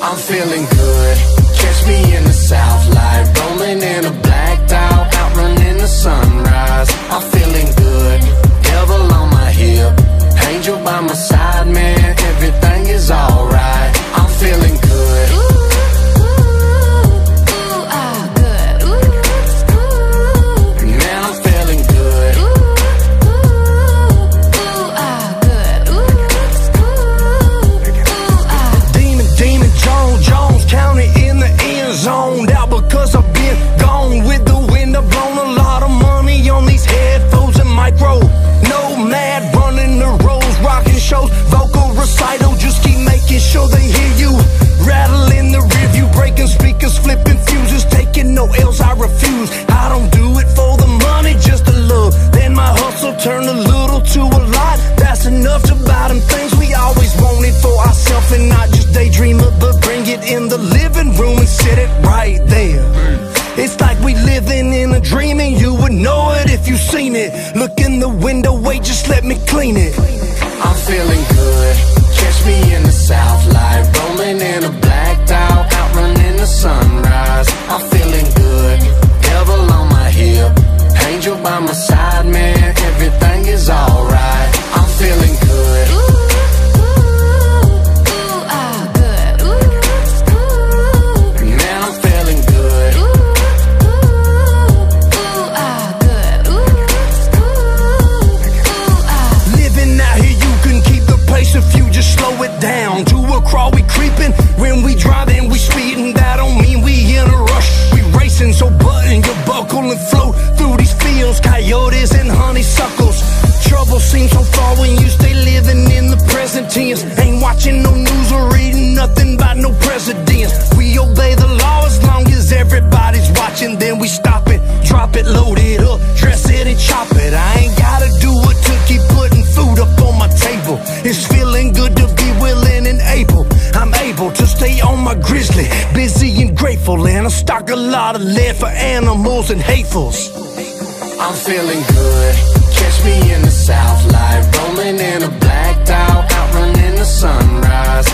I'm feeling good. Catch me in the south light, rolling in a blacked out, no L's. I refuse. I don't do it for the money, just the love. Then my hustle turned a little to a lot. That's enough to buy them things we always wanted for ourselves and not just daydream it, but bring it in the living room and sit it right there. It's like we living in a dream and you would know it if you seen it. Look in the window, wait, just let me clean it. I'm feeling good. Catch me in the south Coyotes and honeysuckles. Trouble seems so far when you stay living in the present tense. Ain't watching no news or reading nothing about no presidents. We obey the law as long as everybody's watching. Then we stop it, drop it, load it up, dress it and chop it. I ain't gotta do it to keep putting food up on my table. It's feeling good to be willing and able. I'm able to stay on my grizzly, busy and grateful. And I stock a lot of lead for animals and hatefuls. I'm feeling good. Catch me in the south light, rolling in a blacked out, outrunning the sunrise.